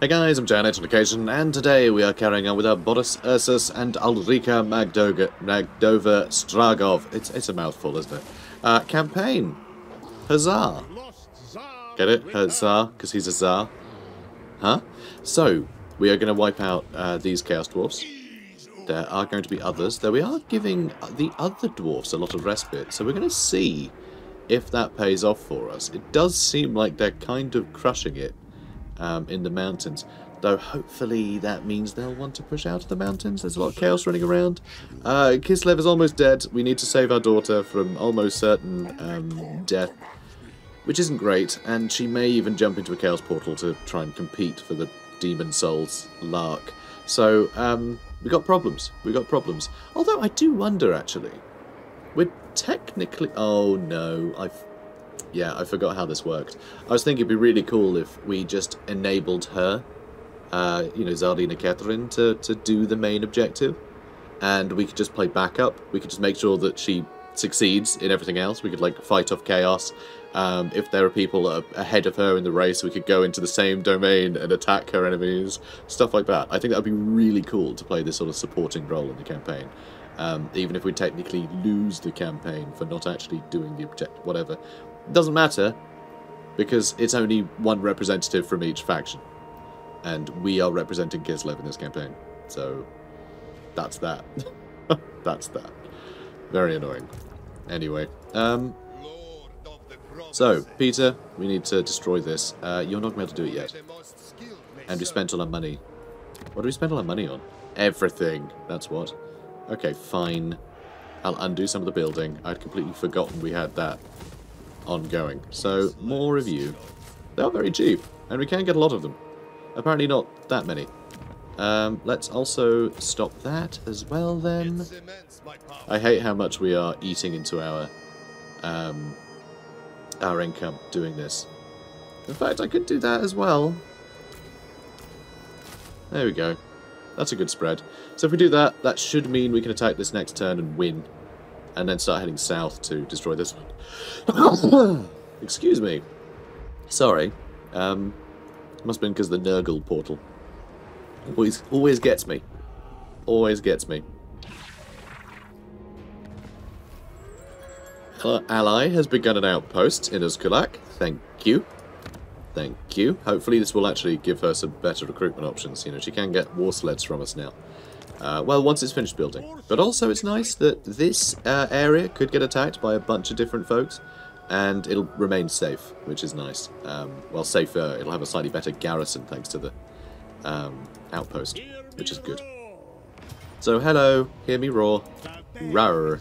Hey guys, I'm Janet on occasion, and today we are carrying on with our Boris Ursus and Ulrika Magdoga, Magdova Straghov. It's, it's a mouthful, isn't it? Uh, campaign. Huzzah. Get it? Huzzah, because he's a czar. Huh? So, we are going to wipe out uh, these Chaos Dwarfs. There are going to be others, though we are giving the other dwarfs a lot of respite, so we're going to see if that pays off for us. It does seem like they're kind of crushing it um, in the mountains. Though hopefully that means they'll want to push out of the mountains. There's a lot of chaos running around. Uh, Kislev is almost dead. We need to save our daughter from almost certain um, death, which isn't great. And she may even jump into a chaos portal to try and compete for the Demon Souls lark. So um, we got problems. We got problems. Although I do wonder actually. We're technically. Oh no! I've yeah, I forgot how this worked. I was thinking it'd be really cool if we just enabled her, uh, you know, Tzarina Katarin, to, to do the main objective. And we could just play backup. We could just make sure that she succeeds in everything else. We could, like, fight off chaos. Um, if there are people ahead of her in the race, we could go into the same domain and attack her enemies. Stuff like that. I think that would be really cool to play this sort of supporting role in the campaign. Um, even if we technically lose the campaign for not actually doing the objective, whatever. Doesn't matter, because it's only one representative from each faction. And we are representing Kislev in this campaign. So, that's that. that's that. Very annoying. Anyway, um... So, Peter, we need to destroy this. Uh, you're not going to be able to do it yet. And we spent all our money. What do we spend all our money on? Everything. That's what. Okay, fine. I'll undo some of the building. I'd completely forgotten we had that ongoing. So, more review. They are very cheap, and we can get a lot of them. Apparently not that many. Um, let's also stop that as well then. I hate how much we are eating into our um, our income doing this. In fact, I could do that as well. There we go. That's a good spread. So if we do that, that should mean we can attack this next turn and win and then start heading south to destroy this one. Excuse me. Sorry. Um, must have been because the Nurgle portal. Always, always gets me. Always gets me. Ally has begun an outpost in Uzkulak. Thank you. Thank you. Hopefully this will actually give her some better recruitment options. You know, she can get war sleds from us now. Uh, well, once it's finished building. But also it's nice that this uh, area could get attacked by a bunch of different folks, and it'll remain safe, which is nice. Um, well, safer, it'll have a slightly better garrison thanks to the um, outpost, which is good. So, hello, hear me roar. Rawr.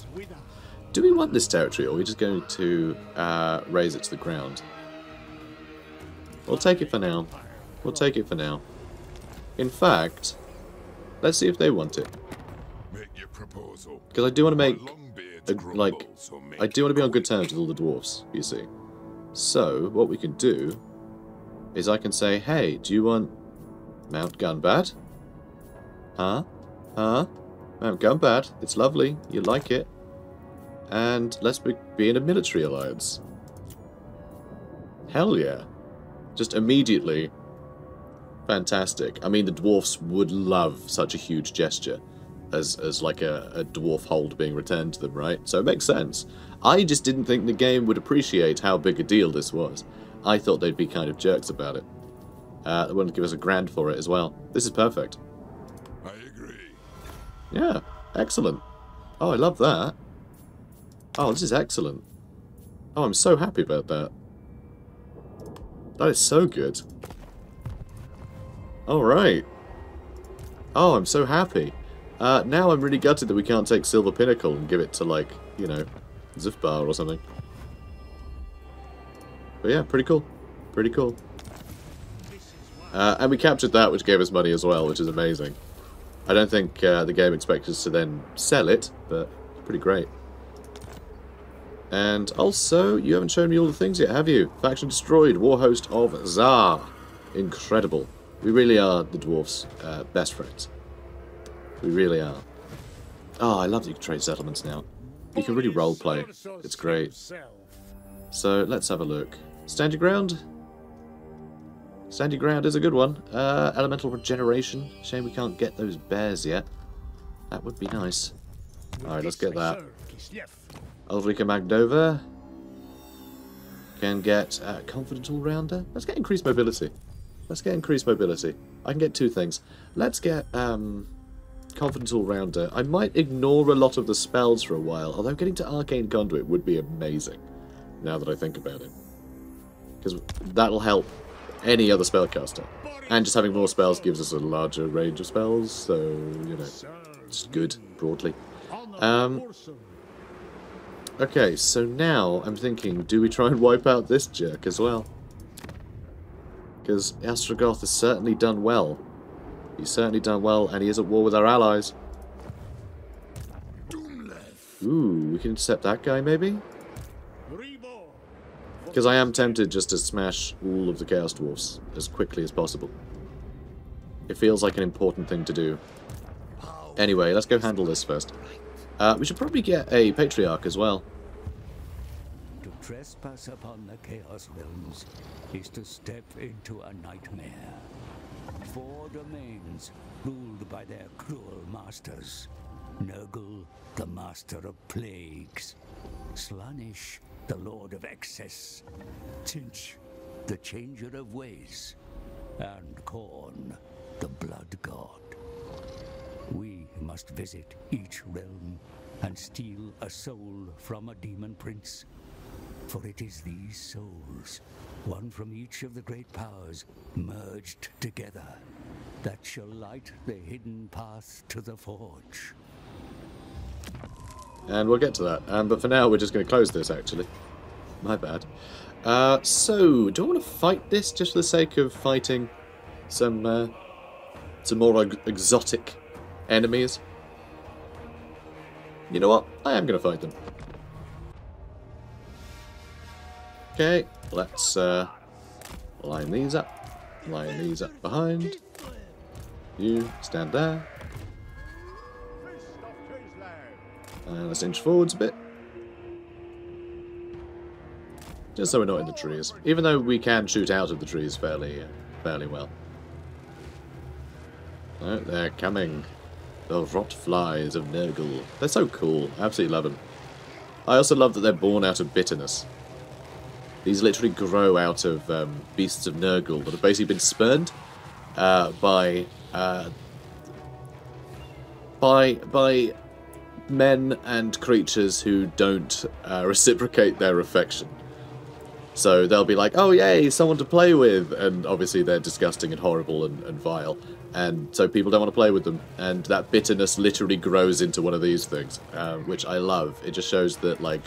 Do we want this territory, or are we just going to uh, raze it to the ground? We'll take it for now. We'll take it for now. In fact, Let's see if they want it. Because I do want to make, a, like, I do want to be on good terms with all the dwarfs, you see. So, what we can do is I can say, hey, do you want Mount Gunbad? Huh? Huh? Mount Gunbad, it's lovely, you like it. And let's be, be in a military alliance. Hell yeah. Just immediately Fantastic. I mean, the dwarfs would love such a huge gesture as, as like a, a dwarf hold being returned to them, right? So it makes sense. I just didn't think the game would appreciate how big a deal this was. I thought they'd be kind of jerks about it. Uh, they wouldn't give us a grand for it as well. This is perfect. I agree. Yeah, excellent. Oh, I love that. Oh, this is excellent. Oh, I'm so happy about that. That is so good. Alright. Oh, I'm so happy. Uh, now I'm really gutted that we can't take Silver Pinnacle and give it to, like, you know, Zhufbar or something. But yeah, pretty cool. Pretty cool. Uh, and we captured that, which gave us money as well, which is amazing. I don't think uh, the game expects us to then sell it, but pretty great. And also, you haven't shown me all the things yet, have you? Faction destroyed, war host of Zar. Incredible. We really are the dwarfs' uh, best friends. We really are. Oh, I love that you can trade settlements now. You can really roleplay. It's great. So, let's have a look. Stand your ground? Sandy ground is a good one. Uh, elemental regeneration. Shame we can't get those bears yet. That would be nice. Alright, let's get that. Ulrika Magdova can get uh, confident all-rounder. Let's get increased mobility. Let's get increased mobility. I can get two things. Let's get um, confident all-rounder. I might ignore a lot of the spells for a while, although getting to Arcane Conduit would be amazing, now that I think about it. Because that'll help any other spellcaster. And just having more spells gives us a larger range of spells, so, you know, it's good, broadly. Um, okay, so now I'm thinking, do we try and wipe out this jerk as well? Because Astragoth has certainly done well. He's certainly done well, and he is at war with our allies. Ooh, we can intercept that guy, maybe? Because I am tempted just to smash all of the Chaos Dwarfs as quickly as possible. It feels like an important thing to do. Anyway, let's go handle this first. Uh, we should probably get a Patriarch as well. Trespass upon the Chaos Realms is to step into a nightmare. Four domains ruled by their cruel masters. Nurgle, the master of plagues. Slaanesh, the lord of excess. Tzeentch, the changer of ways. And Khorne, the blood god. We must visit each realm and steal a soul from a demon prince. For it is these souls, one from each of the great powers, merged together, that shall light the hidden path to the Forge. And we'll get to that. Um, but for now, we're just going to close this, actually. My bad. Uh, so, do I want to fight this just for the sake of fighting some, uh, some more exotic enemies? You know what? I am going to fight them. Okay, let's uh, line these up. Line these up behind. You stand there. And let's inch forwards a bit. Just so we're not in the trees. Even though we can shoot out of the trees fairly, uh, fairly well. Oh, they're coming. The rot flies of Nurgle. They're so cool. I absolutely love them. I also love that they're born out of bitterness. These literally grow out of um, beasts of Nurgle that have basically been spurned uh, by uh, by by men and creatures who don't uh, reciprocate their affection. So they'll be like, oh yay, someone to play with, and obviously they're disgusting and horrible and, and vile, and so people don't want to play with them, and that bitterness literally grows into one of these things, uh, which I love. It just shows that, like,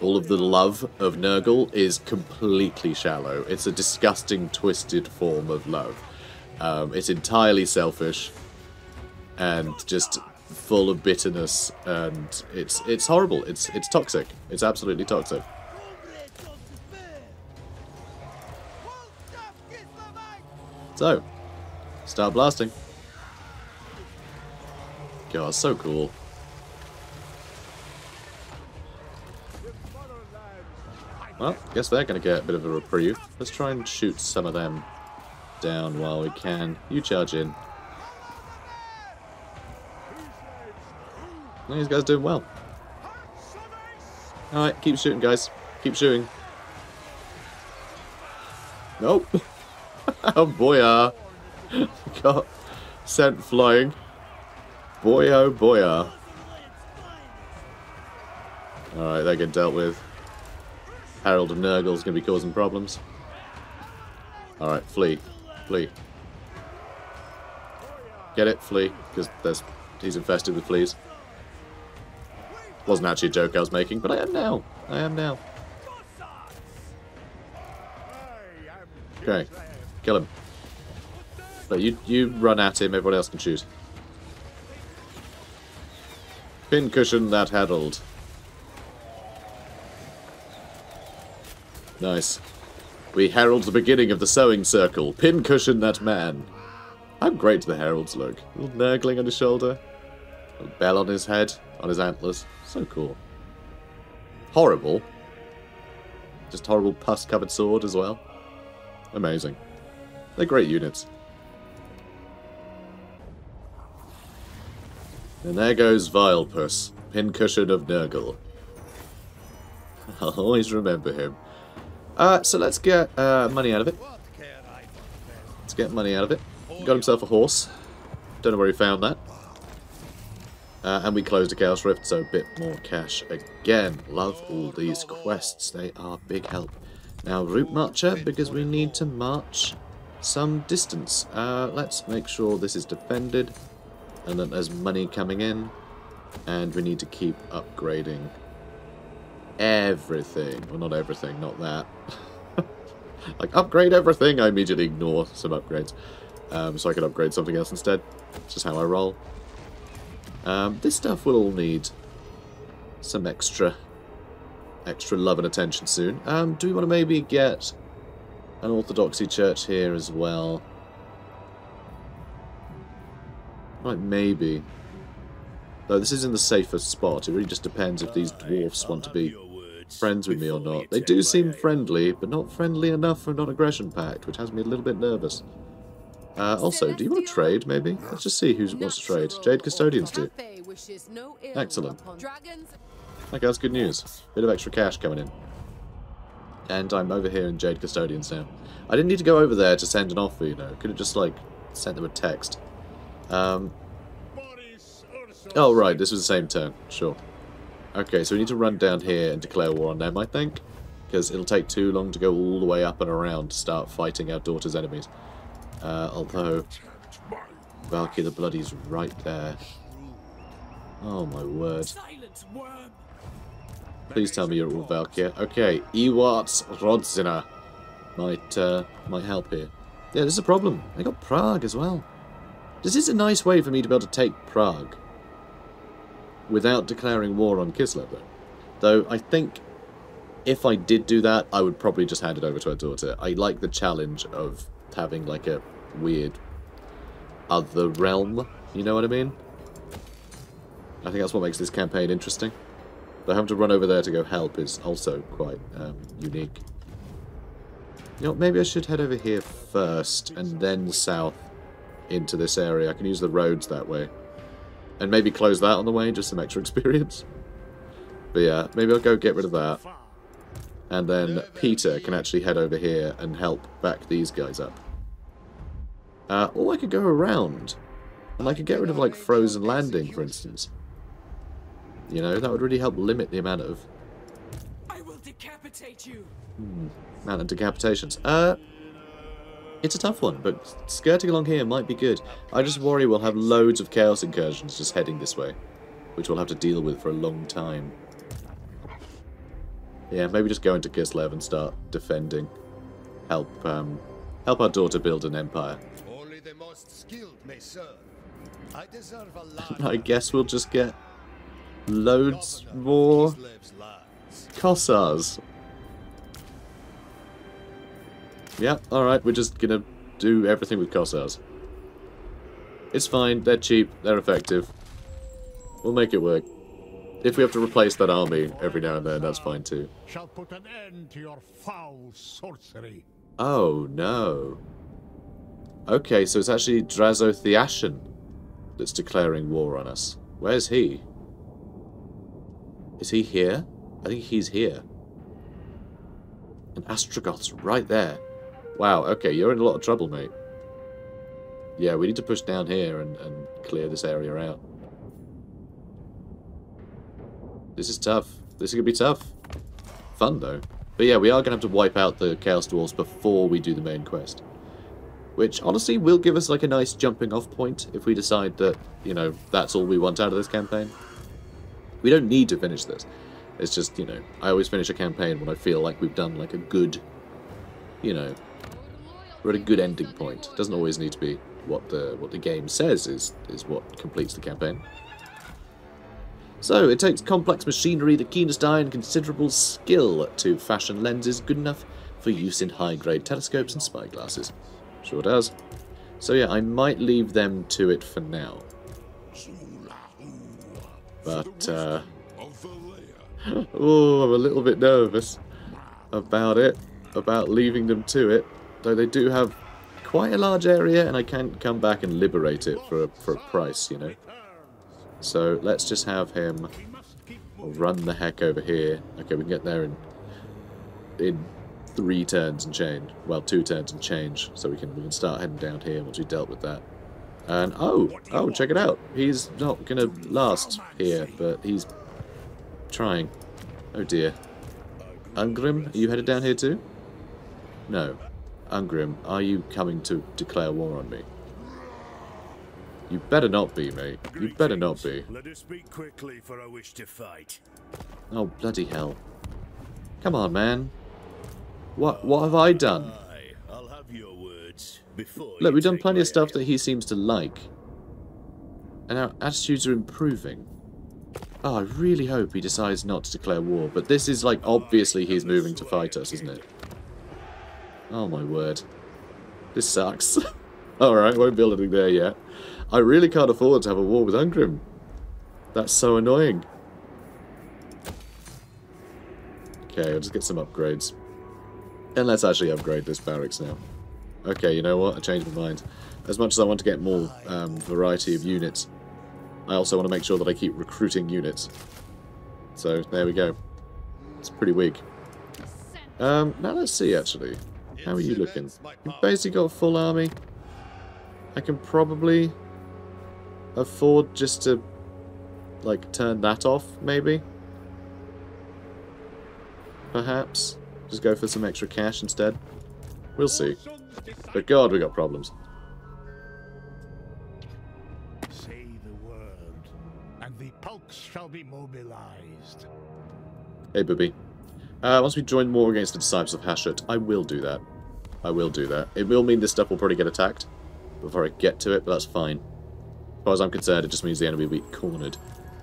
all of the love of Nurgle is completely shallow. It's a disgusting, twisted form of love. Um, it's entirely selfish, and just full of bitterness, and it's it's horrible. It's it's toxic. It's absolutely toxic. So, start blasting. God, so cool. Well, guess they're going to get a bit of a reprieve. Let's try and shoot some of them down while we can. You charge in. These guys doing well. Alright, keep shooting, guys. Keep shooting. Nope. oh boy, uh. Got sent flying. Boy, oh boy, uh. Alright, they get dealt with. Herald of Nurgle's going to be causing problems. Alright, flee. Flee. Get it? Flee. Because he's infested with fleas. Wasn't actually a joke I was making, but I am now. I am now. Okay. Kill him. But you, you run at him, everyone else can shoot. Pincushion that Herald. Nice. We herald the beginning of the sewing circle. Pincushion that man. How great the heralds look. A little nurgling on his shoulder. A bell on his head, on his antlers. So cool. Horrible. Just horrible pus-covered sword as well. Amazing. They're great units. And there goes Vilepus, pincushion of Nurgle. I'll always remember him. Uh, so let's get uh, money out of it. Let's get money out of it. Got himself a horse. Don't know where he found that. Uh, and we closed a Chaos Rift, so a bit more cash again. Love all these quests. They are big help. Now, Route Marcher, because we need to march some distance. Uh, let's make sure this is defended and that there's money coming in. And we need to keep upgrading everything. Well, not everything, not that. like, upgrade everything, I immediately ignore some upgrades. Um, so I can upgrade something else instead. It's just how I roll. Um, this stuff will all need some extra extra love and attention soon. Um, do we want to maybe get an Orthodoxy church here as well? Right, maybe. Though this is in the safest spot. It really just depends if these dwarfs want to be friends with me or not. They do seem friendly, but not friendly enough for non-aggression pact, which has me a little bit nervous. Uh, also, do you want to trade, maybe? Let's just see who wants to trade. Jade Custodians do. Excellent. Okay, that's good news. Bit of extra cash coming in. And I'm over here in Jade Custodians now. I didn't need to go over there to send an offer, you know. Could have just, like, sent them a text. Um, oh, right, this was the same turn. Sure. Okay, so we need to run down here and declare war on them, I think. Because it'll take too long to go all the way up and around to start fighting our daughter's enemies. Uh, although, Valkia the Bloody's right there. Oh my word. Please tell me you're all Valkia. Okay, Ewart Rodzina might, uh, might help here. Yeah, there's a problem. I got Praag as well. This is a nice way for me to be able to take Praag without declaring war on Kislev, though. Though I think if I did do that, I would probably just hand it over to her daughter. I like the challenge of having like a weird other realm, you know what I mean? I think that's what makes this campaign interesting. But having to run over there to go help is also quite um, unique. You know, maybe I should head over here first and then south into this area. I can use the roads that way. And maybe close that on the way, just some extra experience. But yeah, maybe I'll go get rid of that. And then Peter can actually head over here and help back these guys up. Uh, or I could go around. And I could get rid of, like, Frozen Landing, for instance. You know, that would really help limit the amount of... I will decapitate you! Hmm, amount of decapitations. Uh, it's a tough one, but skirting along here might be good. I just worry we'll have loads of Chaos Incursions just heading this way. Which we'll have to deal with for a long time. Yeah, maybe just go into Kislev and start defending. Help, um, help our daughter build an empire. Only the most skilled may serve. I deserve a lot. I guess we'll just get loads more Kossars. Yeah, alright, we're just gonna do everything with Kossars. It's fine, they're cheap, they're effective. We'll make it work. If we have to replace that army every now and then, that's fine too. Shall put an end to your foul sorcery. Oh, no. Okay, so it's actually Drazhoath the Ashen that's declaring war on us. Where's he? Is he here? I think he's here. And Astragoth's right there. Wow, okay, you're in a lot of trouble, mate. Yeah, we need to push down here and, and clear this area out. This is tough. This is going to be tough. Fun, though. But yeah, we are going to have to wipe out the Chaos Dwarfs before we do the main quest. Which, honestly, will give us, like, a nice jumping-off point if we decide that, you know, that's all we want out of this campaign. We don't need to finish this. It's just, you know, I always finish a campaign when I feel like we've done, like, a good, you know, we're at a good ending point. Doesn't always need to be what the what the game says is is what completes the campaign. So, it takes complex machinery, the keenest eye, and considerable skill to fashion lenses good enough for use in high-grade telescopes and spyglasses. Sure does. So yeah, I might leave them to it for now. But, uh... Oh, I'm a little bit nervous about it, about leaving them to it. Though they do have quite a large area, and I can't come back and liberate it for a, for a price, you know. So let's just have him run the heck over here. Okay, we can get there in in three turns and change. Well, two turns and change. So we can we can start heading down here once we dealt with that. And oh, oh, check it out. He's not gonna last here, but he's trying. Oh dear. Ungrim, are you headed down here too? No. Ungrim, are you coming to declare war on me? You better not be, mate. You better not be. Let us speak quickly, for I wish to fight. Oh, bloody hell. Come on, man. What what have I done? I'll have your words before Look, we've done plenty of stuff that he seems to like. And our attitudes are improving. Oh, I really hope he decides not to declare war, but this is like obviously he's moving to fight us, isn't it? Oh my word. This sucks. Alright, won't build anything there yet. I really can't afford to have a war with Ungrim. That's so annoying. Okay, I'll just get some upgrades. And let's actually upgrade this barracks now. Okay, you know what? I changed my mind. As much as I want to get more um, variety of units, I also want to make sure that I keep recruiting units. So, there we go. It's pretty weak. Um, now let's see, actually. How are you looking? You've basically got a full army. I can probably afford just to, like, turn that off, maybe? Perhaps? Just go for some extra cash instead? We'll see. But god, we got problems. Say the word, and the Pulks shall be mobilized. Hey, Booby. Uh, once we join more against the Disciples of Hashut, I will do that. I will do that. It will mean this stuff will probably get attacked before I get to it, but that's fine. As far as I'm concerned, it just means the enemy will be cornered.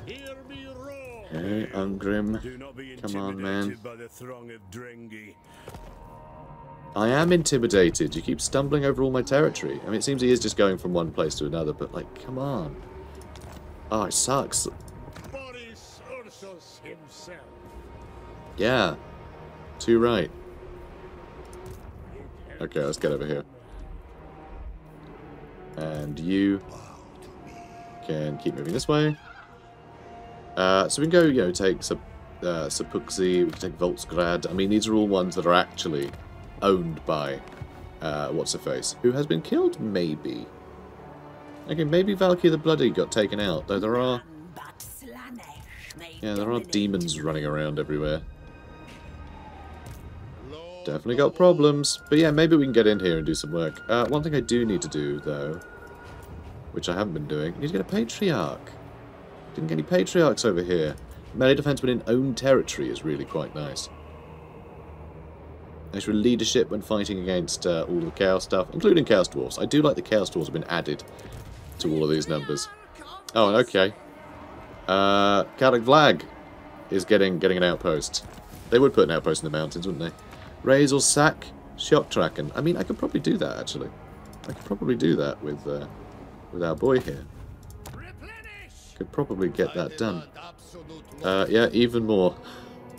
Hear me roar! Okay, Ungrim. Do not be Come on, man. by the throng of I am intimidated. You keep stumbling over all my territory. I mean, it seems he is just going from one place to another, but, like, come on. Oh, it sucks. Boris Ursus himself. Yeah. Too right. Okay, let's get over here. And you can keep moving this way. Uh, so we can go, you know, take Sap uh, we can take Volksgrad. I mean, these are all ones that are actually owned by uh, what's-her-face, who has been killed, maybe. Okay, maybe Valkia the Bloody got taken out, though there are... Yeah, there are demons running around everywhere. Definitely got problems. But yeah, maybe we can get in here and do some work. Uh, one thing I do need to do, though, which I haven't been doing, I need to get a Patriarch. Didn't get any Patriarchs over here. Melee defense within own territory is really quite nice. Extra leadership when fighting against uh, all the Chaos stuff, including Chaos Dwarfs. I do like the Chaos Dwarfs have been added to all of these numbers. Oh, okay. Uh, Karak Vlag is getting getting an outpost. They would put an outpost in the mountains, wouldn't they? Or sack Sjoktraken. I mean, I could probably do that actually. I could probably do that with uh, with our boy here. Could probably get that done. Uh, yeah, even more.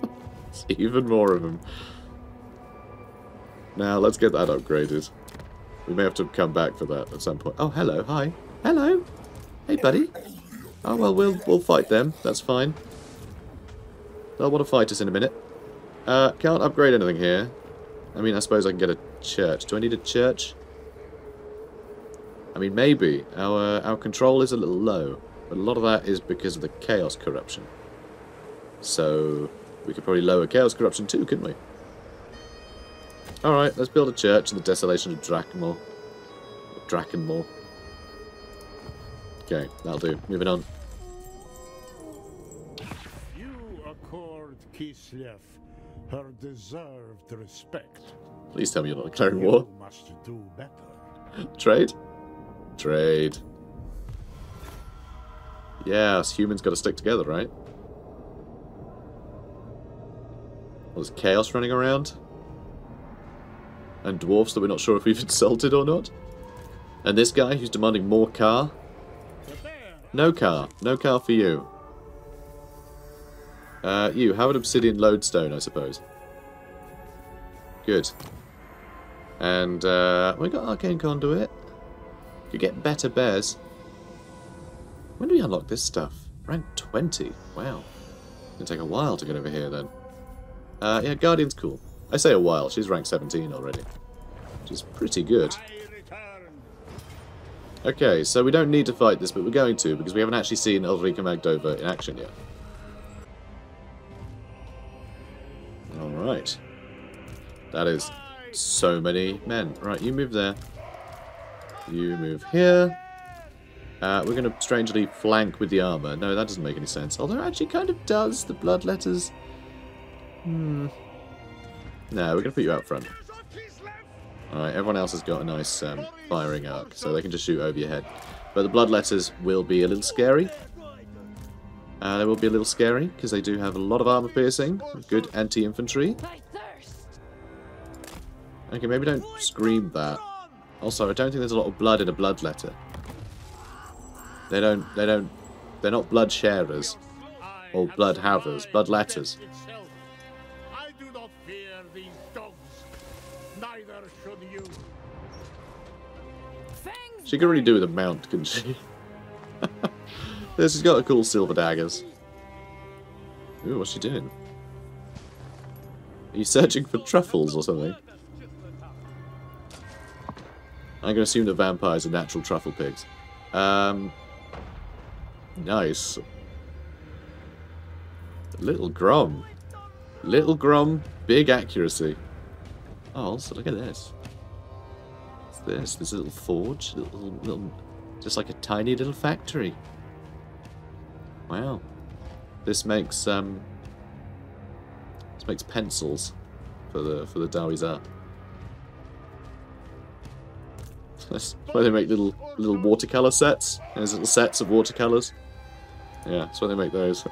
even more of them. Now let's get that upgraded. We may have to come back for that at some point. Oh, hello, hi, hello, hey, buddy. Oh well, we'll we'll fight them. That's fine. They'll want to fight us in a minute. Uh, can't upgrade anything here. I mean, I suppose I can get a church. Do I need a church? I mean, maybe. Our, our control is a little low. But a lot of that is because of the chaos corruption. So, we could probably lower chaos corruption too, couldn't we? Alright, let's build a church in the desolation of Drakenmoor. Drakenmoor. Okay, that'll do. Moving on. You accord Kislev her deserved respect. Please tell me you're not declaring war. Must do better. Trade? Trade. Yes, humans got to stick together, right? Well, there's chaos running around. And dwarfs that we're not sure if we've insulted or not. And this guy who's demanding more car. No car. No car for you. Uh, you, have an obsidian lodestone, I suppose. Good. And uh, we got Arcane Conduit. You get better bears. When do we unlock this stuff? Rank 20. Wow. Gonna take a while to get over here then. Uh, yeah, Guardian's cool. I say a while, she's rank 17 already. Which is pretty good. Okay, so we don't need to fight this, but we're going to, because we haven't actually seen Ulrika Magdova in action yet. Alright. That is so many men. Right, you move there. You move here. Uh, we're going to strangely flank with the armor. No, that doesn't make any sense. Although it actually kind of does. The blood letters. Hmm. No, we're going to put you out front. Alright, everyone else has got a nice um, firing arc, so they can just shoot over your head. But the blood letters will be a little scary. Uh, they will be a little scary, because they do have a lot of armor piercing, good anti-infantry. Okay, maybe don't scream that. Also, I don't think there's a lot of blood in a blood letter. They don't, they don't, they're not blood sharers. Or blood havers, blood letters. She could really do with a mount, couldn't she? this has got a cool silver daggers. Ooh, what's she doing? Are you searching for truffles or something? I'm going to assume that vampires are natural truffle pigs. Um, nice. Little Grom. Little Grom, big accuracy. Oh, also, look at this. What's this? This little forge? Little, little, just like a tiny little factory. Wow. This makes, um... This makes pencils for the, for the Dawi Zharr. That's where they make little little watercolor sets. There's little sets of watercolors. Yeah, that's why they make those.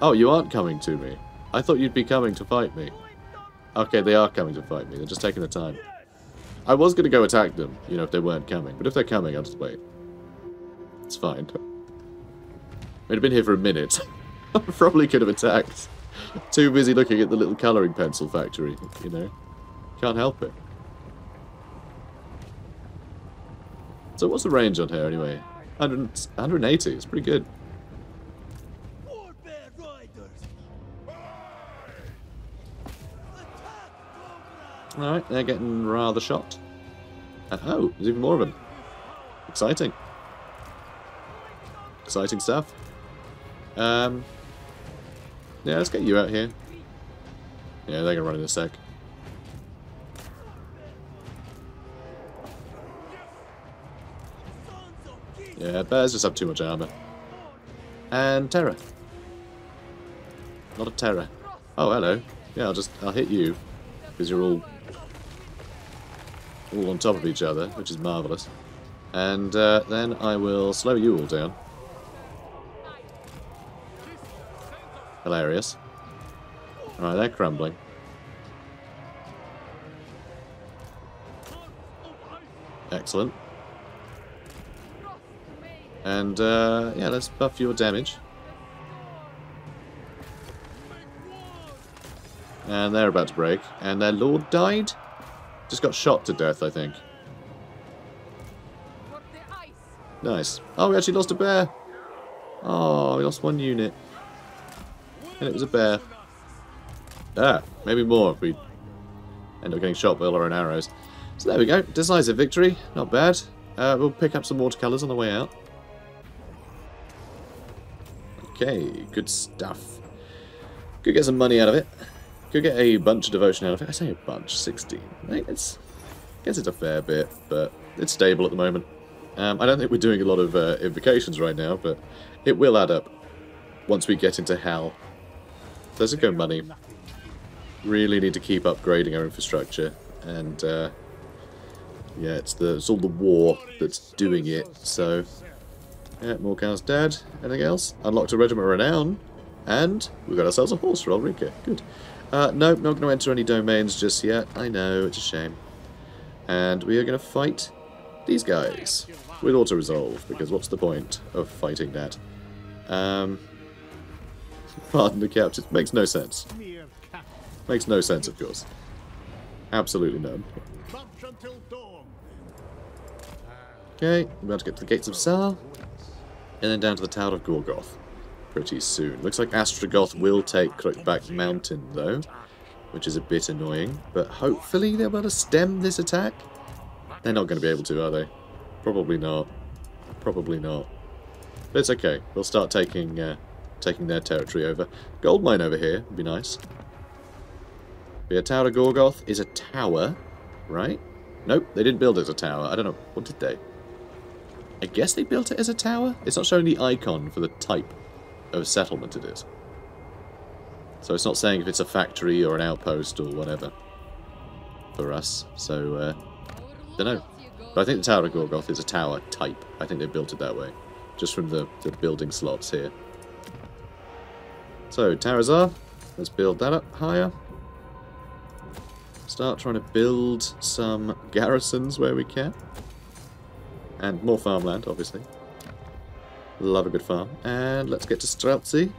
Oh, you aren't coming to me. I thought you'd be coming to fight me. Okay, they are coming to fight me. They're just taking the time. I was going to go attack them, you know, if they weren't coming. But if they're coming, I'll just wait. It's fine. We'd have been here for a minute. Probably could have attacked. Too busy looking at the little colouring pencil factory, you know. Can't help it. So what's the range on here anyway? 100, 180, it's pretty good. Alright, they're getting rather shot. Oh, there's even more of them. Exciting. Exciting stuff. Um, yeah, let's get you out here. Yeah, they're gonna run in a sec. Yeah, bears just have too much armor. And terror. A lot of terror. Oh, hello. Yeah, I'll just I'll hit you because you're all all on top of each other, which is marvelous. And uh, then I will slow you all down. Hilarious. Alright, they're crumbling. Excellent. And, uh, yeah, let's buff your damage. And they're about to break. And their lord died? Just got shot to death, I think. Nice. Oh, we actually lost a bear. Oh, we lost one unit. And it was a bear. Ah, maybe more if we end up getting shot by all our own arrows. So there we go. Decisive victory. Not bad. Uh, we'll pick up some watercolours on the way out. Okay, good stuff. Could get some money out of it. Could get a bunch of devotion out of it. I say a bunch, 16. Right? It's, I guess it's a fair bit, but it's stable at the moment. Um, I don't think we're doing a lot of uh, invocations right now, but it will add up once we get into hell. There's a good money. Really need to keep upgrading our infrastructure, and uh, yeah, it's the it's all the war that's doing it. So yeah, Morkal's dead. Anything else? Unlocked a regiment of renown, and we got ourselves a horse for Ulrika. Good. Uh, nope, not going to enter any domains just yet. I know, it's a shame. And we are going to fight these guys with auto-resolve, because what's the point of fighting that? Um, pardon the captain. Makes no sense. Makes no sense, of course. Absolutely none. Okay, we're about to get to the Gates of Tsar. And then down to the Tower of Gorgoth. Pretty soon. Looks like Astragoth will take Crookback Mountain, though. Which is a bit annoying. But hopefully they'll be able to stem this attack. They're not going to be able to, are they? Probably not. Probably not. But it's okay. We'll start taking uh, taking their territory over. Gold mine over here would be nice. Yeah, Tower of Gorgoth is a tower, right? Nope, they didn't build it as a tower. I don't know. What did they? I guess they built it as a tower? It's not showing the icon for the type of settlement it is. So it's not saying if it's a factory or an outpost or whatever for us. So, uh, don't know. But I think the Tower of Gorgoth is a tower type. I think they built it that way. Just from the, the building slots here. So, Tarazar. Let's build that up higher. Start trying to build some garrisons where we can. And more farmland, obviously. Love a good farm. And let's get to Streltsy.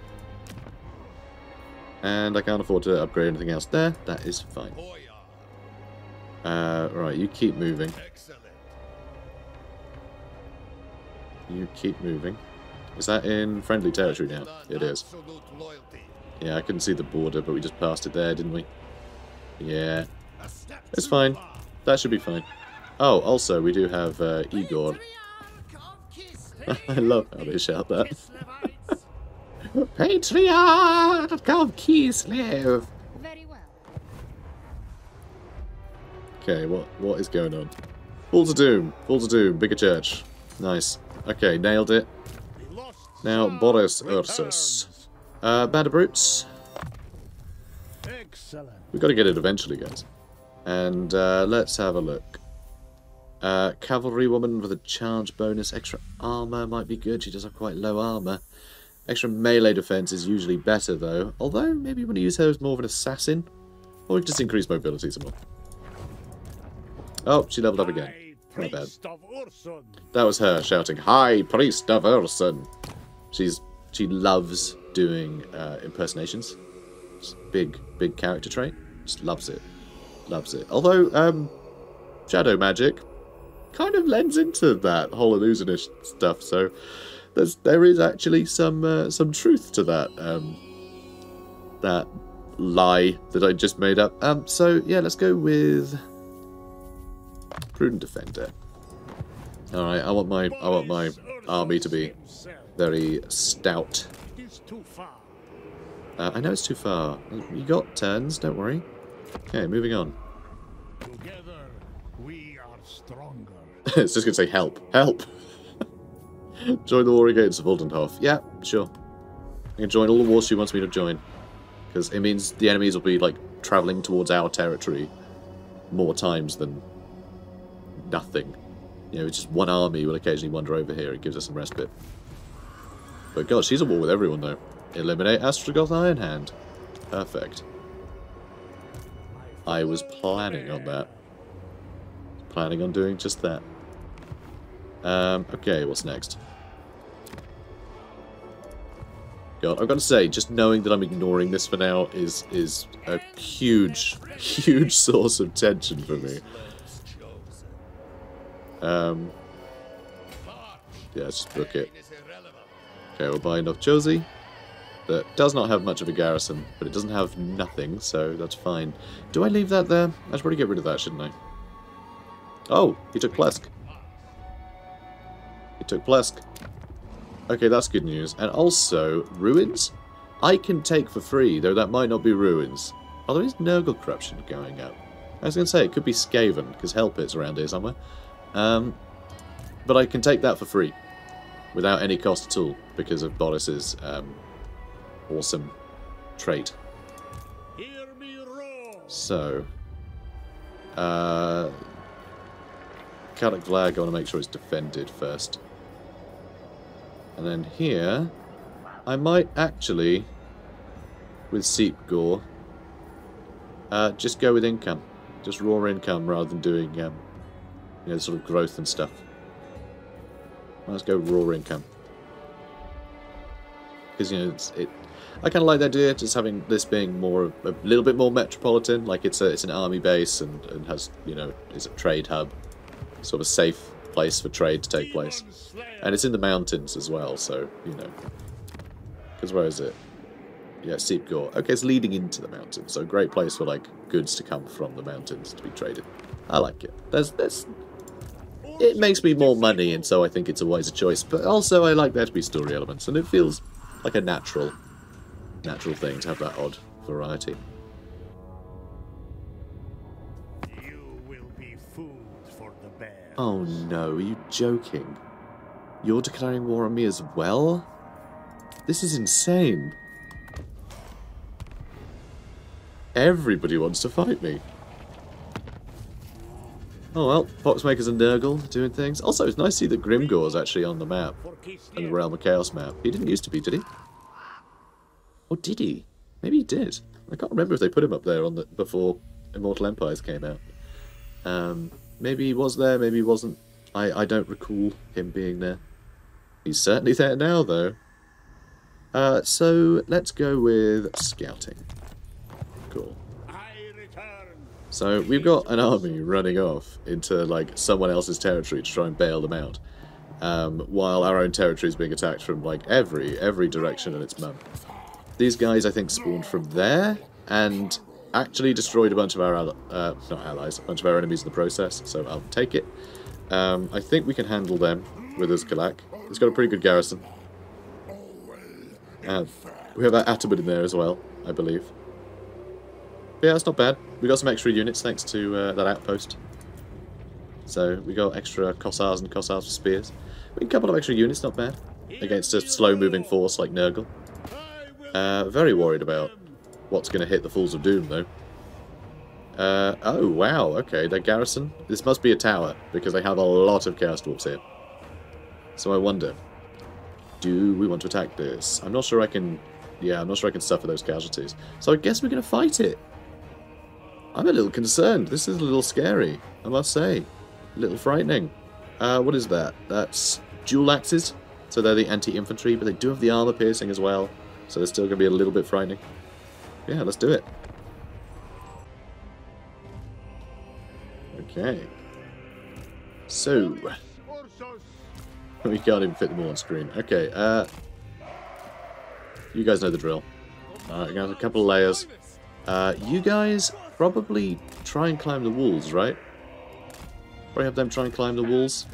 And I can't afford to upgrade anything else there. That is fine. Uh, right, you keep moving. You keep moving. Is that in friendly territory now? It is. Yeah, I couldn't see the border, but we just passed it there, didn't we? Yeah, it's fine. That should be fine. Oh, also, we do have uh, Igor. I love how they shout that. Patriarch of Kislev! Very well. Okay, what what is going on? Full to Doom. Full to Doom. Bigger church. Nice. Okay, nailed it. Now, Boris. Ursus. Uh, Band of Brutes. Excellent. We've got to get it eventually, guys. And uh, let's have a look. Uh, Cavalry Woman with a charge bonus. Extra armor might be good. She does have quite low armor. Extra melee defense is usually better, though. Although, maybe you want to use her as more of an assassin. Or just increase mobility some more. Oh, she leveled up again. Not bad. priest of Ursun. That was her shouting, High Priest of Ursun! She's, she loves doing uh, impersonations. It's big, big character trait. Just loves it. Loves it. Although, um, shadow magic kind of lends into that whole illusionist stuff, so there's, there is actually some, uh, some truth to that, um, that lie that I just made up. Um, so, yeah, let's go with Prudent Defender. Alright, I want my I want my army to be. Very stout. It is too far. Uh, I know it's too far. You got turns, don't worry. Okay, moving on. Together, we are stronger. it's just gonna say help. Help! join the war against Voldenhof. Yeah, sure. I can join all the wars she wants me to join. Because it means the enemies will be like travelling towards our territory more times than nothing. You know, it's just one army will occasionally wander over here. It gives us some respite. But God, she's at war with everyone though. Eliminate Astragoth Ironhand. Perfect. I was planning on that. Planning on doing just that. Um, okay, what's next? God, I've got to say, just knowing that I'm ignoring this for now is is a huge, huge source of tension for me. Um, let's just book it. Okay, we'll buy Josie. That does not have much of a garrison, but it doesn't have nothing, so that's fine. Do I leave that there? I should probably get rid of that, shouldn't I? Oh, he took Plesk. He took Plesk. Okay, that's good news. And also, ruins? I can take for free, though that might not be ruins. Oh, there is Nurgle corruption going up. I was going to say, it could be Skaven, because Hellpit's around here somewhere. Um, but I can take that for free, without any cost at all, because of Boris's um, awesome trait. Hear me roar. So, uh, Vlag, I want to make sure it's defended first. And then here, I might actually, with Seep Gore, uh, just go with income. Just raw income rather than doing, um, you know, sort of growth and stuff. Let's go raw income. Because, you know, it's, it, I kind of like the idea, just having this being more, a little bit more metropolitan, like it's a, it's an army base and, and has, you know, is a trade hub, sort of a safe place for trade to take place. And it's in the mountains as well, so, you know. Because where is it? Yeah, Seep Gore. Okay, it's leading into the mountains, so great place for, like, goods to come from the mountains to be traded. I like it. There's, there's... It makes me more money, and so I think it's a wiser choice. But also, I like there to be story elements, and it feels like a natural, natural thing to have that odd variety. You will be food for the bear. Oh no, are you joking? You're declaring war on me as well? This is insane. Everybody wants to fight me. Oh well, Foxmakers and Nurgle doing things. Also, it's nice to see that Grimgore's actually on the map. On the Realm of Chaos map. He didn't used to be, did he? Or did he? Maybe he did. I can't remember if they put him up there on the before Immortal Empires came out. Um, maybe he was there, maybe he wasn't. I, I don't recall him being there. He's certainly there now, though. Uh, so, let's go with scouting. Cool. So, we've got an army running off into, like, someone else's territory to try and bail them out. Um, while our own territory is being attacked from, like, every, every direction and its mum. These guys, I think, spawned from there, and actually destroyed a bunch of our, uh, not allies, a bunch of our enemies in the process, so I'll take it. Um, I think we can handle them with Uzkulak. He's got a pretty good garrison. Uh, we have that Ataman in there as well, I believe. Yeah, that's not bad. We got some extra units thanks to uh, that outpost. So we got extra Kossars and Kossars with spears. We a couple of extra units, not bad. Against a slow-moving force like Nurgle. Uh, very worried about what's going to hit the Falls of Doom, though. Uh, oh, wow, okay, their garrison. This must be a tower, because they have a lot of Chaos Dwarfs here. So I wonder, do we want to attack this? I'm not sure I can... Yeah, I'm not sure I can suffer those casualties. So I guess we're going to fight it. I'm a little concerned. This is a little scary, I must say. A little frightening. Uh, what is that? That's dual axes. So they're the anti-infantry, but they do have the armor piercing as well. So they're still going to be a little bit frightening. Yeah, let's do it. Okay. So, we can't even fit them all on screen. Okay, uh... You guys know the drill. Alright, we got a couple of layers. Uh, you guys probably try and climb the walls, right? Probably have them try and climb the walls.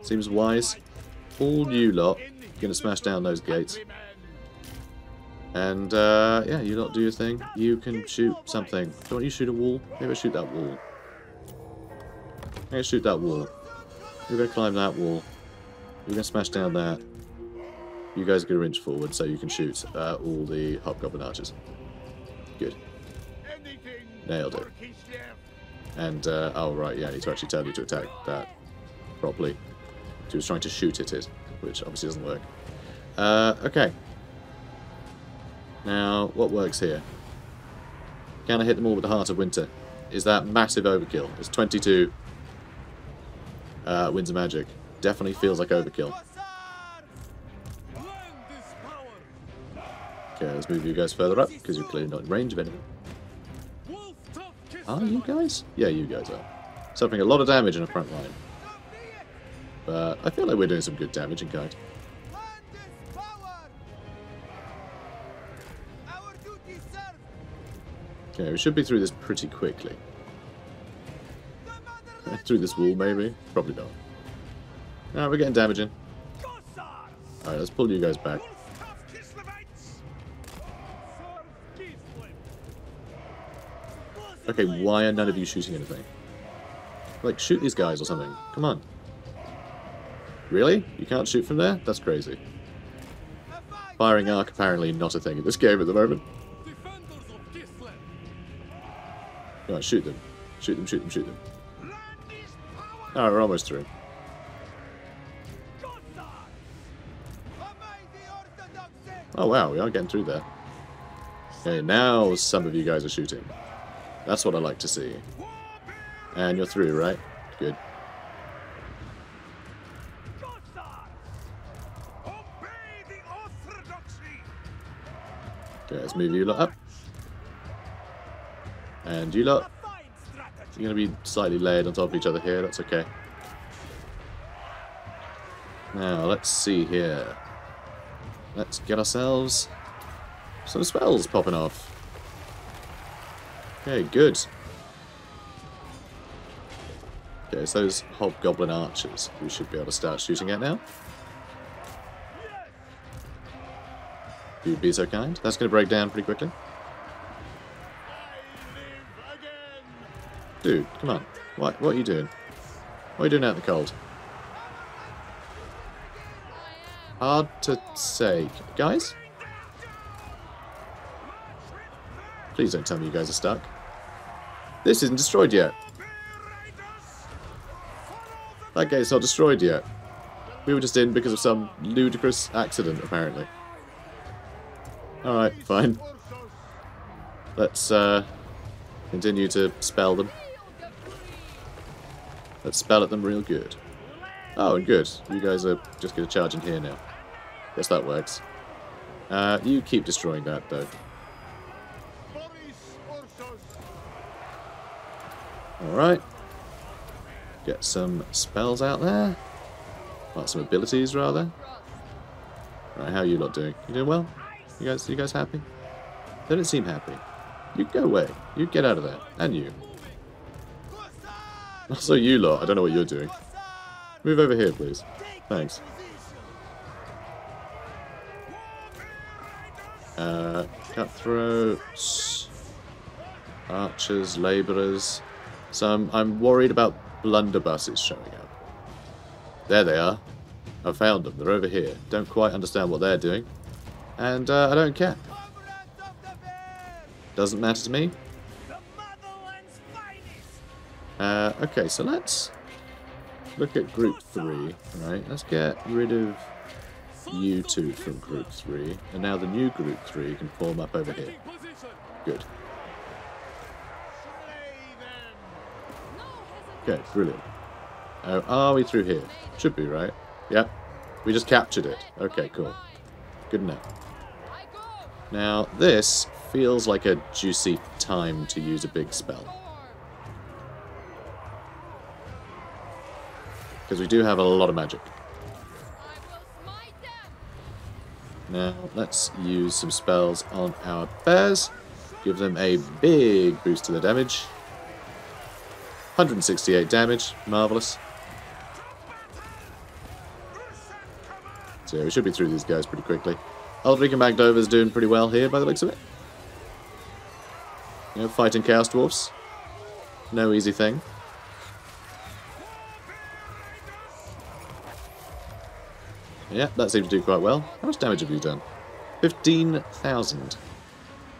Seems wise. All you lot, gonna smash down those gates. And, uh, yeah, you lot do your thing. You can shoot something. Don't you shoot a wall? Maybe I shoot that wall. I shoot that wall. You're gonna climb that wall. You're gonna smash down that. You guys are gonna inch forward so you can shoot uh, all the Hobgoblin archers. Good. Nailed it. And, uh, oh right, yeah, I need to actually tell you to attack that properly. He was trying to shoot at it, which obviously doesn't work. Uh, okay. Now, what works here? Can I hit them all with the Heart of Winter? Is that massive overkill? It's 22 uh, Winds of Magic. Definitely feels like overkill. Okay, let's move you guys further up, because you're clearly not in range of anything. Are you guys? Yeah, you guys are. Suffering a lot of damage in the front line. But I feel like we're doing some good damage in kind. Okay, we should be through this pretty quickly. through this wall, maybe? Probably not. Alright, we're getting damage in. Alright, let's pull you guys back. Okay, why are none of you shooting anything? Like, shoot these guys or something. Come on. Really? You can't shoot from there? That's crazy. Firing arc apparently not a thing in this game at the moment. Come on, shoot them. Shoot them, shoot them, shoot them. Alright, we're almost through. Oh wow, we are getting through there. Okay, now some of you guys are shooting. That's what I like to see. And you're through, right? Good. Okay, let's move you lot up. And you lot. You're going to be slightly layered on top of each other here. That's okay. Now, let's see here. Let's get ourselves some spells popping off. Okay, good. Okay, so those hobgoblin archers we should be able to start shooting at now. You'd be so kind. That's going to break down pretty quickly. Dude, come on. What, what are you doing? What are you doing out in the cold? Hard to say. Guys? Please don't tell me you guys are stuck. This isn't destroyed yet. That gate's not destroyed yet. We were just in because of some ludicrous accident, apparently. Alright, fine. Let's uh, continue to spell them. Let's spell at them real good. Oh, and good. You guys are just going to charge in here now. Guess that works. Uh, you keep destroying that, though. Alright. Get some spells out there. Well, some abilities, rather. Right, how are you lot doing? You doing well? You guys, you guys happy? They don't seem happy. You go away. You get out of there. And you. Also you lot. I don't know what you're doing. Move over here, please. Thanks. Uh, cutthroats. Archers, labourers. So I'm, I'm worried about blunderbusses showing up. There they are. I found them. They're over here. Don't quite understand what they're doing. And uh, I don't care. Doesn't matter to me. Uh, okay, so let's look at group 3. Right, let's get rid of you two from group 3. And now the new group 3 can form up over here. Good. Okay, brilliant. Oh, are we through here? Should be, right? Yep. We just captured it. Okay, cool. Good enough. Now, this feels like a juicy time to use a big spell. Because we do have a lot of magic. Now, let's use some spells on our bears. Give them a big boost to the damage. 168 damage. Marvellous. So yeah, we should be through these guys pretty quickly. Ulrika Magdova's doing pretty well here by the looks of it. You know, fighting Chaos Dwarfs. No easy thing. Yeah, that seems to do quite well. How much damage have you done? 15,000.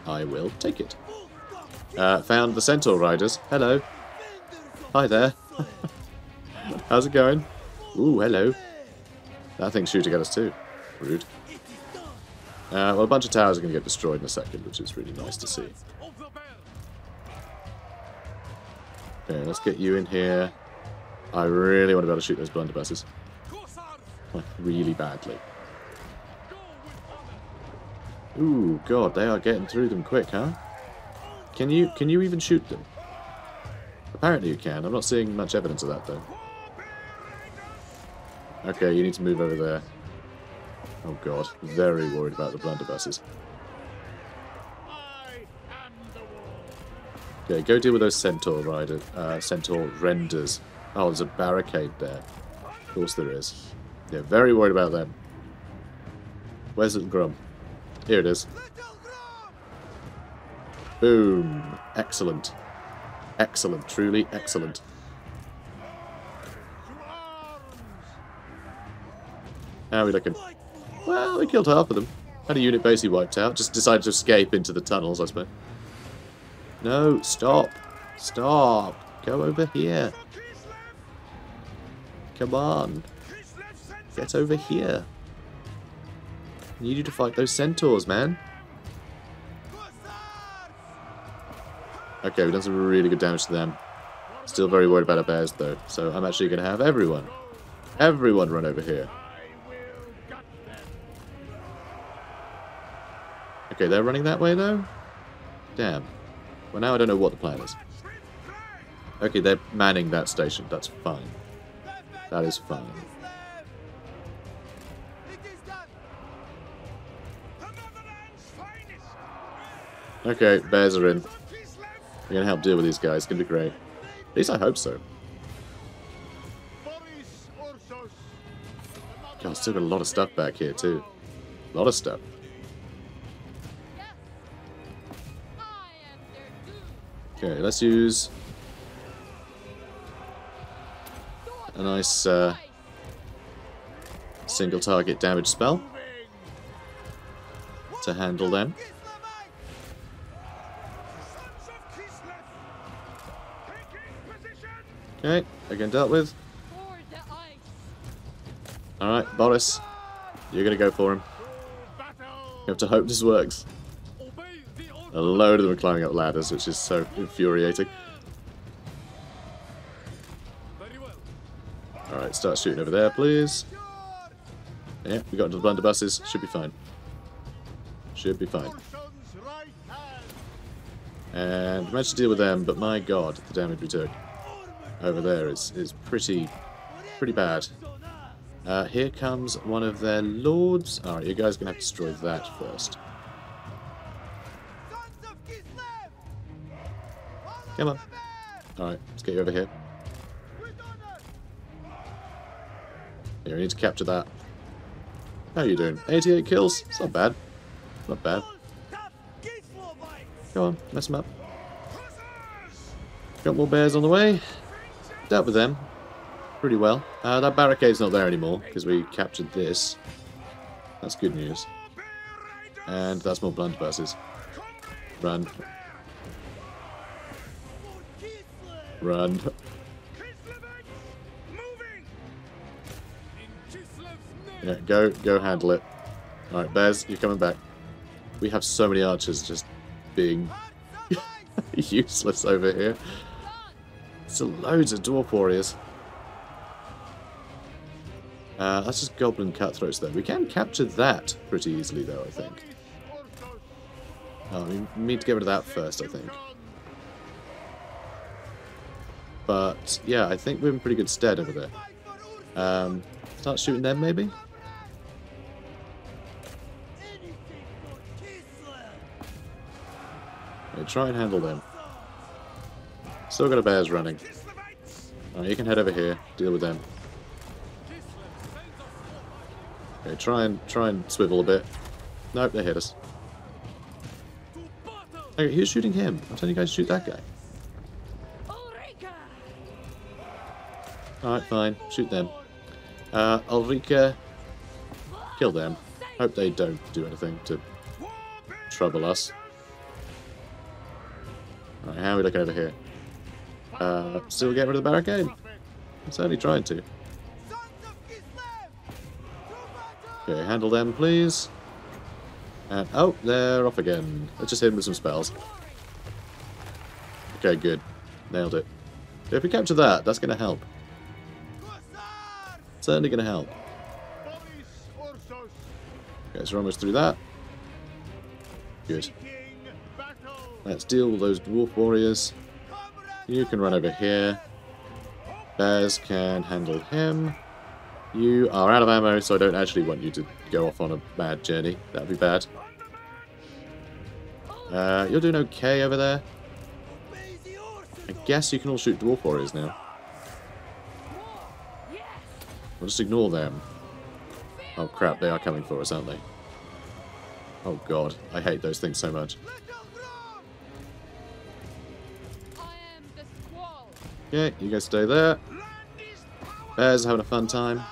I will take it. Uh, found the Centaur Riders. Hello. Hi there. How's it going? Ooh, hello. That thing's shooting at us too. Rude. Uh, well, a bunch of towers are going to get destroyed in a second, which is really nice to see. Okay, let's get you in here. I really want to be able to shoot those blunderbusses. Like, really badly. Ooh, God, they are getting through them quick, huh? Can you can you even shoot them? Apparently you can. I'm not seeing much evidence of that, though. Okay, you need to move over there. Oh god, very worried about the blunderbusses. Okay, go deal with those centaur rider, uh, centaur renders. Oh, there's a barricade there. Of course there is. Yeah, very worried about them. Where's Little Grum? Here it is. Boom. Excellent. Excellent. Truly excellent. How are we looking? Well, we killed half of them. Had a unit basically wiped out. Just decided to escape into the tunnels, I suppose. No, stop. Stop. Go over here. Come on. Get over here. I need you to fight those centaurs, man. Okay, we've done some really good damage to them. Still very worried about our bears, though. So I'm actually going to have everyone, everyone run over here. Okay, they're running that way though? Damn. Well, now I don't know what the plan is. Okay, they're manning that station. That's fine. That is fine. Okay, bears are in. We're gonna help deal with these guys. It's gonna be great. At least I hope so. God, still got a lot of stuff back here too. A lot of stuff. Okay, let's use a nice uh, single target damage spell to handle them. Okay, again dealt with. Alright, Boris. You're gonna go for him. You have to hope this works. A load of them are climbing up ladders, which is so infuriating. Alright, start shooting over there, please. Yeah, we got into the blunderbusses. Should be fine. Should be fine. And managed to deal with them, but my god, the damage we took over there is, is pretty, pretty bad. Uh, here comes one of their lords. Alright, you guys are going to have to destroy that first. Come on. Alright, let's get you over here. Here, we need to capture that. How are you doing? 88 kills? It's not bad. Not bad. Go on, mess them up. Got more bears on the way. Dealt with them pretty well. Uh, that barricade's not there anymore because we captured this. That's good news. And that's more blunderbusses. Run. Run. Yeah, go, go handle it. Alright, Bears, you're coming back. We have so many archers just being useless over here. So loads of dwarf warriors. Uh, that's just goblin cutthroats though. We can capture that pretty easily though, I think. Oh, we need to get rid of that first, I think. But, yeah, I think we're in pretty good stead over there. Um, start shooting them, maybe? Okay, try and handle them. Still got a bears running. Alright, you can head over here, deal with them. Okay, try and try and swivel a bit. Nope, they hit us. Okay, who's shooting him? I'm telling you guys shoot that guy. Alright, fine. Shoot them. Uh, Ulrika, kill them. Hope they don't do anything to trouble us. Alright, how are we looking over here? Uh, still getting rid of the barricade? I'm certainly trying to. Okay, handle them, please. And, oh, they're off again. Let's just hit them with some spells. Okay, good. Nailed it. If we capture that, that's going to help. Certainly going to help. Okay, so we're almost through that. Good. Let's deal with those dwarf warriors. You can run over here. Bears can handle him. You are out of ammo, so I don't actually want you to go off on a bad journey. That'd be bad. Uh, you're doing okay over there. I guess you can all shoot dwarf warriors now. We'll just ignore them. Oh crap, they are coming for us, aren't they? Oh god, I hate those things so much. Okay, you guys stay there. Bears having a fun time.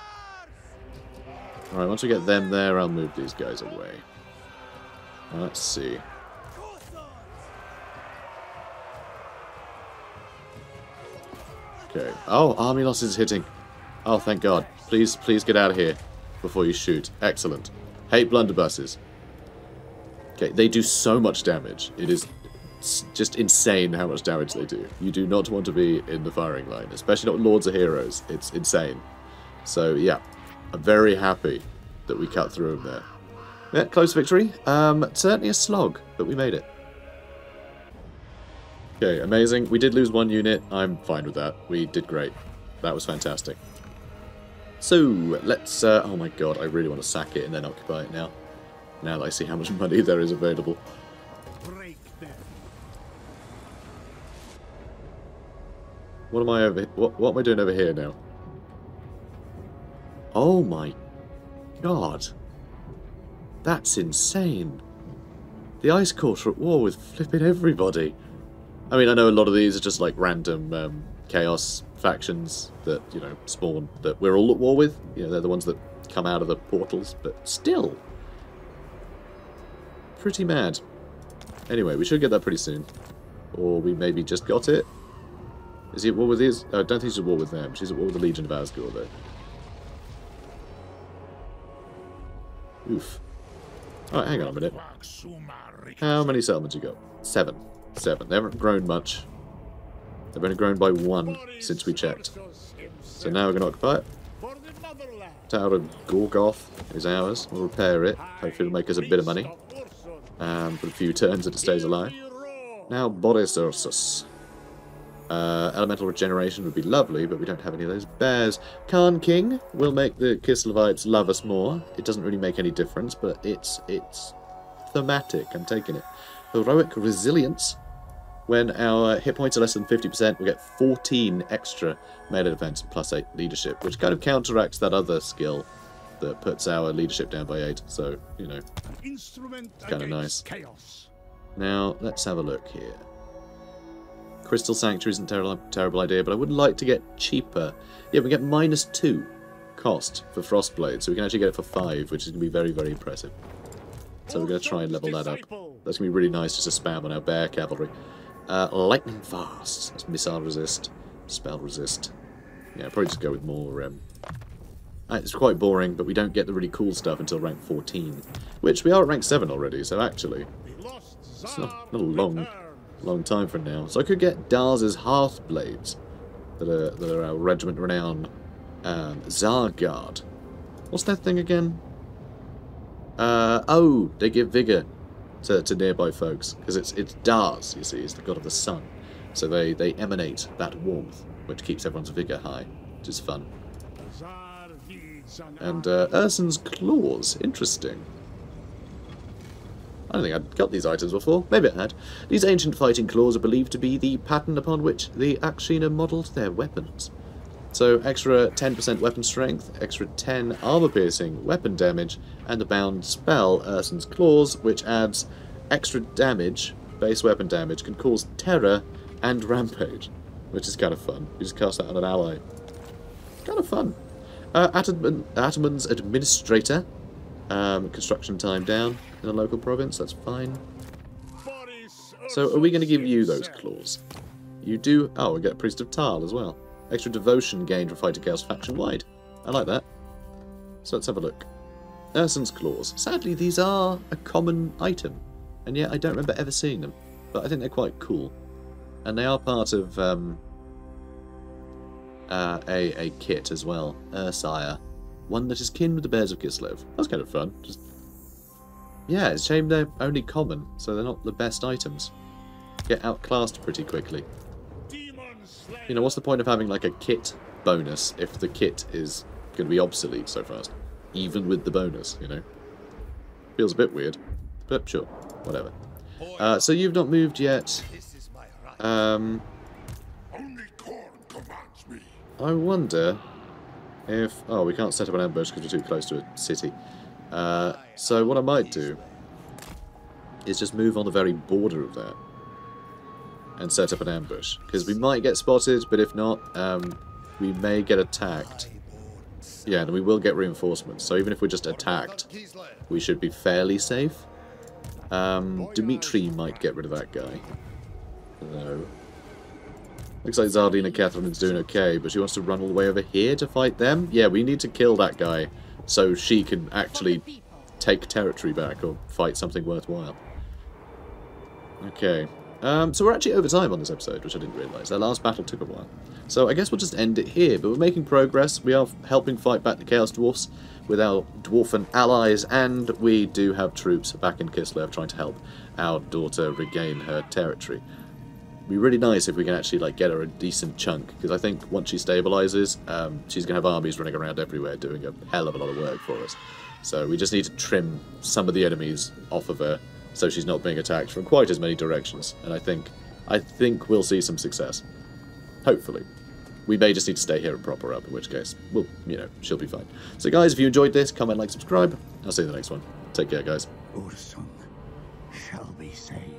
Alright, once we get them there, I'll move these guys away. Let's see. Okay. Oh, army loss is hitting. Oh, thank God. Please, please get out of here before you shoot. Excellent. Hate blunderbusses. Okay, they do so much damage. It is just insane how much damage they do. You do not want to be in the firing line, especially not Lords of Heroes. It's insane. So, yeah. I'm very happy that we cut through them there. Yeah, close victory. Um, certainly a slog, but we made it. Okay, amazing. We did lose one unit. I'm fine with that. We did great. That was fantastic. So, let's... Uh, oh my god, I really want to sack it and then occupy it now. Now that I see how much money there is available. What am I over... What, what am I doing over here now? Oh my god. That's insane. The Ice Court are at war with flipping everybody. I mean, I know a lot of these are just like random um, chaos factions that, you know, spawn that we're all at war with. You know, they're the ones that come out of the portals, but still. Pretty mad. Anyway, we should get that pretty soon. Or we maybe just got it. Is he at war with these? I don't think she's at war with them. She's at war with the Legion of Azgorh, though. Oof. Alright, hang on a minute. How many settlements you got? Seven. Seven. They haven't grown much. They've only grown by one since we checked. So now we're going to occupy it. Tower of Gorgoth is ours. We'll repair it. Hopefully it'll make us a bit of money. Um, for a few turns it stays alive. Now, Boris Ursus. Uh, elemental regeneration would be lovely, but we don't have any of those bears. Khan King will make the Kislevites love us more. It doesn't really make any difference, but it's it's thematic. I'm taking it. Heroic resilience. When our hit points are less than 50%, we get 14 extra melee defense plus 8 leadership, which kind of counteracts that other skill that puts our leadership down by 8. So, you know, Instrument kinda nice. chaos. Now, let's have a look here. Crystal Sanctuary isn't a terrible, terrible idea, but I would like to get cheaper. Yeah, we get minus 2 cost for Frostblade, so we can actually get it for 5, which is going to be very, very impressive. So we're going to try and level that up. That's going to be really nice just to spam on our bear cavalry. Uh, lightning Fast. That's missile resist, spell resist. Yeah, probably just go with more... Um, uh, it's quite boring, but we don't get the really cool stuff until rank 14. Which we are at rank 7 already, so actually... It's not, not a long. Long time from now. So I could get Dazh's Hearthblades, that are, that are our regiment renown. Um, Zargard. What's that thing again? Uh, oh, they give vigour to, to nearby folks, because it's, it's Dazh, you see, it's the god of the sun. So they, they emanate that warmth, which keeps everyone's vigour high, which is fun. The Tsar feeds on And uh, Ursun's Claws, interesting. I don't think I'd got these items before. Maybe I had. These ancient fighting claws are believed to be the pattern upon which the Akshina modelled their weapons. So extra 10% weapon strength, extra 10 armor-piercing weapon damage, and the bound spell, Ursun's Claws, which adds extra damage, base weapon damage, can cause terror and rampage, which is kind of fun. You just cast that on an ally. Kind of fun. Uh, Ataman, Ataman's Administrator. Um, construction time down in a local province, that's fine. So are we going to give you those claws? You do... Oh, we get Priest of Tal as well. Extra devotion gained for fighting chaos faction-wide. I like that. So let's have a look. Ursun's claws. Sadly, these are a common item. And yet I don't remember ever seeing them. But I think they're quite cool. And they are part of um, uh, a, a kit as well. Ursire. One that is kin with the Bears of Kislev. That's kind of fun. Just yeah, it's shame they're only common, so they're not the best items. Get outclassed pretty quickly. You know, what's the point of having like a kit bonus if the kit is going to be obsolete so fast? Even with the bonus, you know? Feels a bit weird, but sure, whatever. Uh, so you've not moved yet. Um. I wonder if... Oh, we can't set up an ambush because we're too close to a city. Uh, so what I might do is just move on the very border of that and set up an ambush. Because we might get spotted, but if not, um, we may get attacked. Yeah, and we will get reinforcements. So even if we're just attacked, we should be fairly safe. Um, Dimitri might get rid of that guy. No. Looks like Tzarina Katarin's doing okay, but she wants to run all the way over here to fight them? Yeah, we need to kill that guy so she can actually take territory back or fight something worthwhile. Okay. Um, so we're actually over time on this episode, which I didn't realise. Our last battle took a while. So I guess we'll just end it here, but we're making progress. We are helping fight back the Chaos Dwarfs with our Dwarfen allies, and we do have troops back in Kislev trying to help our daughter regain her territory. Be really nice if we can actually like get her a decent chunk, because I think once she stabilises, um, she's going to have armies running around everywhere doing a hell of a lot of work for us. So we just need to trim some of the enemies off of her so she's not being attacked from quite as many directions. And I think I think we'll see some success. Hopefully. We may just need to stay here and prop her up, in which case, well, you know, she'll be fine. So guys, if you enjoyed this, comment, like, subscribe. I'll see you in the next one. Take care, guys. Ursun shall be saved.